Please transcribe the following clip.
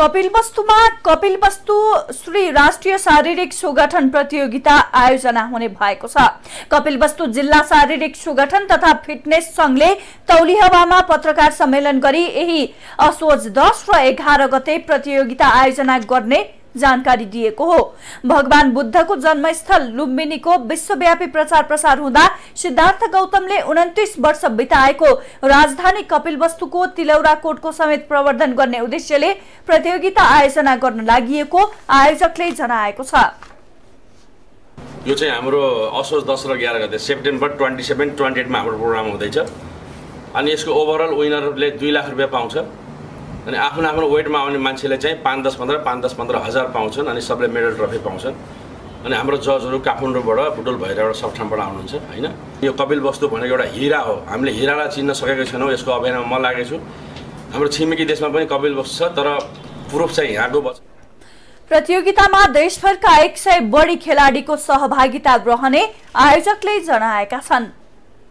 कपिलवस्तुमा कपिलवस्तु श्री राष्ट्रिय शारीरिक सुगठन प्रतियोगिता आयोजना हुने भएको छ। कपिलवस्तु जिल्ला शारीरिक सुगठन तथा फिटनेस संघले तौलिहवामा पत्रकार सम्मेलन गरी यही असोज दस र एघार गते प्रतियोगिता आयोजना गर्ने जानकारी दिएको हो। भगवान बुद्धको जन्मस्थल लुम्बिनीको विश्वव्यापी प्रचार प्रसार हुँदा सिद्धार्थ गौतमले उन्तिस वर्ष बिताएको राजधानी कपिलवस्तुको तिलौरा कोटको समेत प्रवर्धन गर्ने उद्देश्यले प्रतियोगिता आयोजना गर्न लागि आयोजकले जनाएको छ। यो चाहिँ हाम्रो असोज दस र एघार गते सेप्टेम्बर ट्वेन्टी सेभेन ट्वेन्टी एटमा हाम्रो प्रोग्राम हुँदैछ। अनि यसको ओभरअल विनरले दुई लाख रुपियाँ पाउँछ। अनि आफ्नो आफ्नो वेटमा आउने मान्छेले चाहिँ पाँच दस पन्ध्र पाँच दस पन्ध्र हजार पाउँछन् अनि सबले मेडल ट्रफी पाउँछन्। अनि हाम्रो जजहरू काठमाडौँबाट बुटोल भएर एउटा सब ठाउँबाट आउनुहुन्छ होइन? यो कपिल वस्तु भनेको एउटा हिरा हो। हामीले हिरालाई चिन्न सकेको छैनौँ यसको अभियानमा म लागेको छु। हाम्रो छिमेकी देशमा पनि कपिल वस्तु छ तर प्रुफ चाहिँ यहाँको बस प्रतियोगितामा देशभरका एक सय बढी खेलाडीको सहभागिता रहने आयोजकले जनाएका छन्।